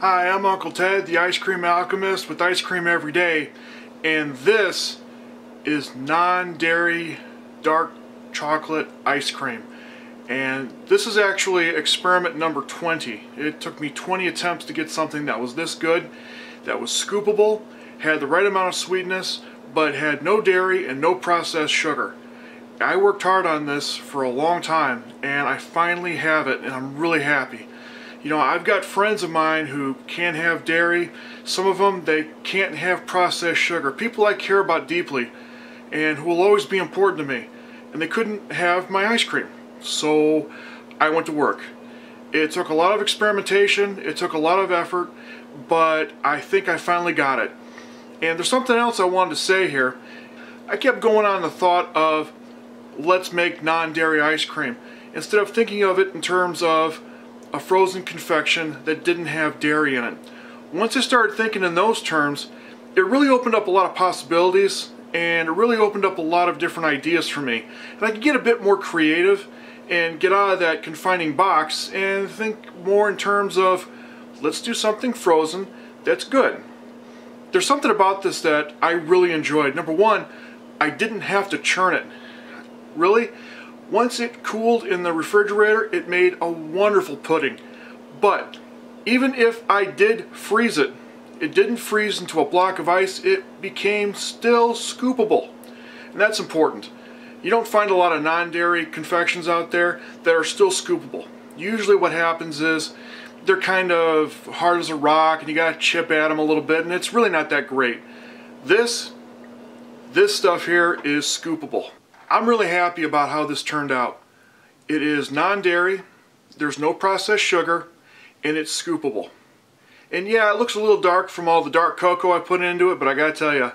Hi, I'm Uncle Ted, the Ice Cream Alchemist with Ice Cream Every Day, and this is non-dairy dark chocolate ice cream. And this is actually experiment number 20. It took me 20 attempts to get something that was this good, that was scoopable, had the right amount of sweetness, but had no dairy and no processed sugar. I worked hard on this for a long time, and I finally have it, and I'm really happy. You know, I've got friends of mine who can't have dairy. Some of them, they can't have processed sugar. People I care about deeply and who will always be important to me. And they couldn't have my ice cream. So I went to work. It took a lot of experimentation. It took a lot of effort. But I think I finally got it. And there's something else I wanted to say here. I kept going on the thought of let's make non-dairy ice cream instead of thinking of it in terms of a frozen confection that didn't have dairy in it. Once I started thinking in those terms, it really opened up a lot of possibilities and it really opened up a lot of different ideas for me. And I could get a bit more creative and get out of that confining box and think more in terms of let's do something frozen that's good. There's something about this that I really enjoyed. Number one, I didn't have to churn it. Really? Once it cooled in the refrigerator, it made a wonderful pudding. But even if I did freeze it, it didn't freeze into a block of ice, it became still scoopable. And that's important. You don't find a lot of non-dairy confections out there that are still scoopable. Usually what happens is they're kind of hard as a rock and you gotta chip at them a little bit and it's really not that great. This, this stuff here is scoopable. I'm really happy about how this turned out. It is non-dairy, there's no processed sugar, and it's scoopable. And yeah, it looks a little dark from all the dark cocoa I put into it, but I gotta tell you,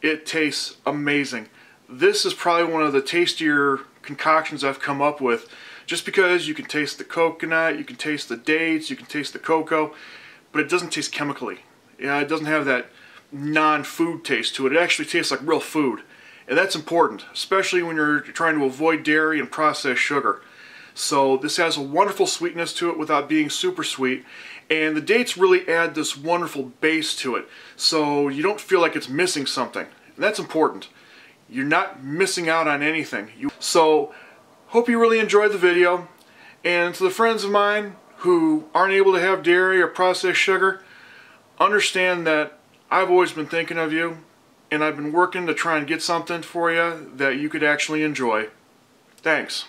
it tastes amazing. This is probably one of the tastier concoctions I've come up with, just because you can taste the coconut, you can taste the dates, you can taste the cocoa, but it doesn't taste chemically. Yeah, it doesn't have that non-food taste to it. It actually tastes like real food. And that's important, especially when you're trying to avoid dairy and processed sugar. So this has a wonderful sweetness to it without being super sweet. And the dates really add this wonderful base to it. So you don't feel like it's missing something. And that's important. You're not missing out on anything. You, so hope you really enjoyed the video. And to the friends of mine who aren't able to have dairy or processed sugar, understand that I've always been thinking of you and I've been working to try and get something for you that you could actually enjoy. Thanks.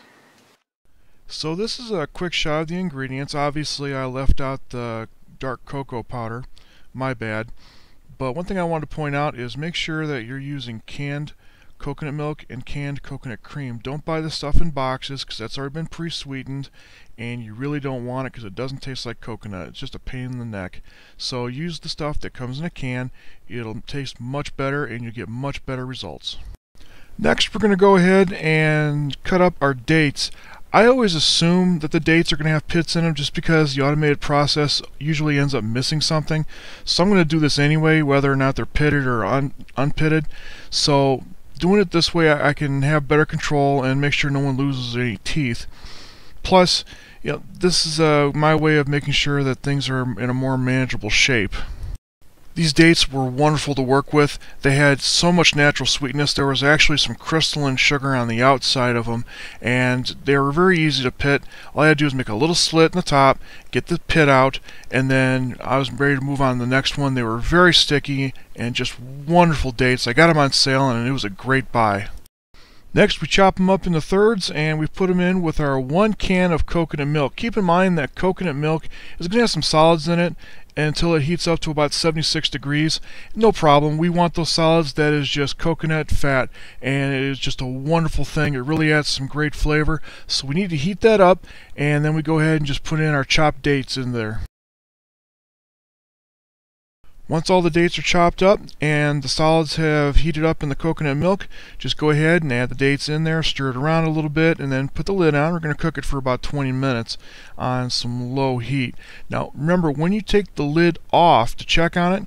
So this is a quick shot of the ingredients. Obviously I left out the dark cocoa powder. My bad. But one thing I want to point out is make sure that you're using canned coconut milk and canned coconut cream. Don't buy the stuff in boxes because that's already been pre-sweetened and you really don't want it because it doesn't taste like coconut. It's just a pain in the neck. So use the stuff that comes in a can. It'll taste much better and you get much better results. Next we're going to go ahead and cut up our dates. I always assume that the dates are going to have pits in them just because the automated process usually ends up missing something. So I'm going to do this anyway, whether or not they're pitted or un unpitted. So doing it this way I, I can have better control and make sure no one loses any teeth. Plus, you know, this is uh, my way of making sure that things are in a more manageable shape. These dates were wonderful to work with. They had so much natural sweetness. There was actually some crystalline sugar on the outside of them, and they were very easy to pit. All I had to do was make a little slit in the top, get the pit out, and then I was ready to move on to the next one. They were very sticky and just wonderful dates. I got them on sale, and it was a great buy. Next, we chop them up into thirds and we put them in with our one can of coconut milk. Keep in mind that coconut milk is going to have some solids in it until it heats up to about 76 degrees. No problem. We want those solids that is just coconut fat and it is just a wonderful thing. It really adds some great flavor. So we need to heat that up and then we go ahead and just put in our chopped dates in there. Once all the dates are chopped up and the solids have heated up in the coconut milk, just go ahead and add the dates in there, stir it around a little bit, and then put the lid on. We're going to cook it for about 20 minutes on some low heat. Now remember, when you take the lid off to check on it,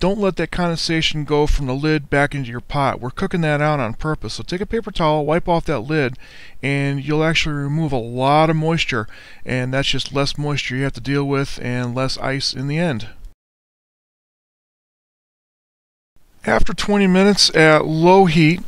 don't let that condensation go from the lid back into your pot. We're cooking that out on purpose. So take a paper towel, wipe off that lid, and you'll actually remove a lot of moisture. And that's just less moisture you have to deal with and less ice in the end. After 20 minutes at low heat,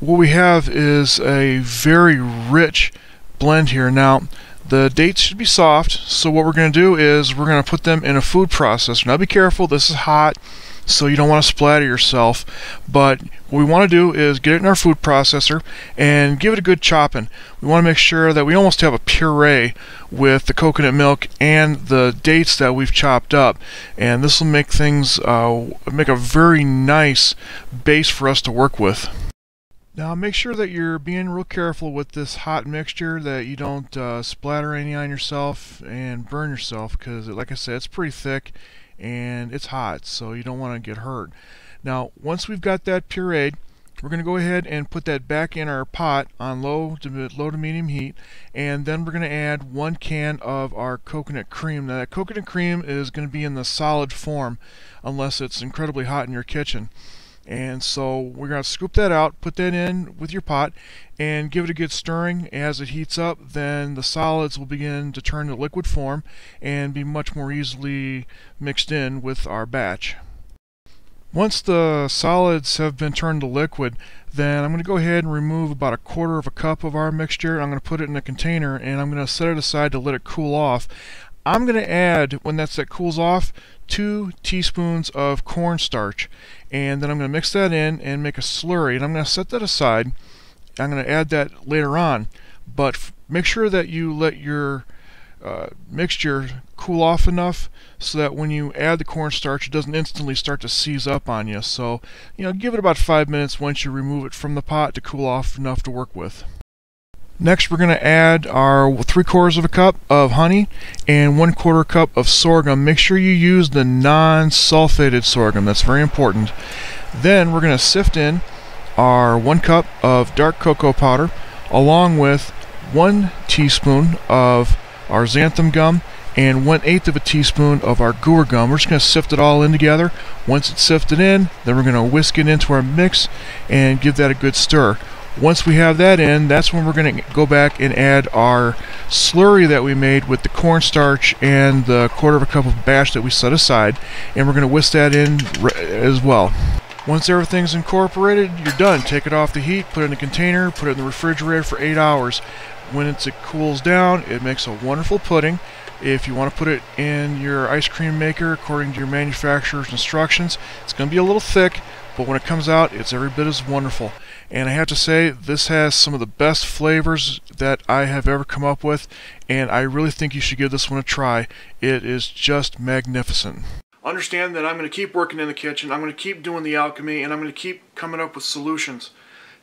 what we have is a very rich blend here. Now, the dates should be soft, so what we're going to do is we're going to put them in a food processor. Now be careful, this is hot, so you don't want to splatter yourself, but what we want to do is get it in our food processor and give it a good chopping. We want to make sure that we almost have a puree with the coconut milk and the dates that we've chopped up, and this will make things, uh, make a very nice base for us to work with. Now make sure that you're being real careful with this hot mixture that you don't uh, splatter any on yourself and burn yourself because like I said it's pretty thick and it's hot so you don't want to get hurt. Now once we've got that pureed we're going to go ahead and put that back in our pot on low to low to medium heat and then we're going to add one can of our coconut cream. Now that coconut cream is going to be in the solid form unless it's incredibly hot in your kitchen. And so we're going to scoop that out, put that in with your pot, and give it a good stirring. As it heats up, then the solids will begin to turn to liquid form and be much more easily mixed in with our batch. Once the solids have been turned to liquid, then I'm going to go ahead and remove about a quarter of a cup of our mixture. I'm going to put it in a container and I'm going to set it aside to let it cool off. I'm going to add, when that's, that cools off, two teaspoons of cornstarch. And then I'm going to mix that in and make a slurry. And I'm going to set that aside. I'm going to add that later on. But make sure that you let your uh, mixture cool off enough so that when you add the cornstarch it doesn't instantly start to seize up on you. So you know give it about five minutes once you remove it from the pot to cool off enough to work with Next, we're going to add our three quarters of a cup of honey and one quarter cup of sorghum. Make sure you use the non-sulfated sorghum. That's very important. Then we're going to sift in our one cup of dark cocoa powder along with one teaspoon of our xanthan gum and one eighth of a teaspoon of our guar gum. We're just going to sift it all in together. Once it's sifted in, then we're going to whisk it into our mix and give that a good stir. Once we have that in, that's when we're going to go back and add our slurry that we made with the cornstarch and the quarter of a cup of bash that we set aside, and we're going to whisk that in as well. Once everything's incorporated, you're done. Take it off the heat, put it in a container, put it in the refrigerator for 8 hours. When it cools down, it makes a wonderful pudding. If you want to put it in your ice cream maker according to your manufacturer's instructions, it's going to be a little thick, but when it comes out, it's every bit as wonderful. And I have to say, this has some of the best flavors that I have ever come up with, and I really think you should give this one a try. It is just magnificent. Understand that I'm going to keep working in the kitchen, I'm going to keep doing the alchemy, and I'm going to keep coming up with solutions.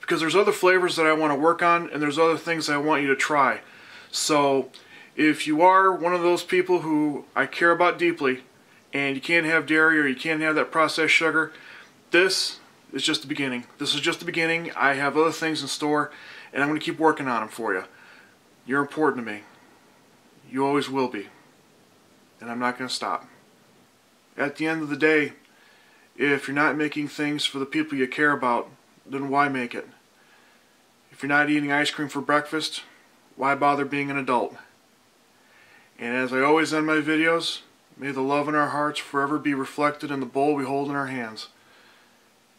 Because there's other flavors that I want to work on, and there's other things I want you to try. So, if you are one of those people who I care about deeply, and you can't have dairy or you can't have that processed sugar, this is just the beginning. This is just the beginning. I have other things in store, and I'm going to keep working on them for you. You're important to me. You always will be. And I'm not going to stop. At the end of the day, if you're not making things for the people you care about, then why make it? If you're not eating ice cream for breakfast, why bother being an adult? And as I always end my videos, may the love in our hearts forever be reflected in the bowl we hold in our hands.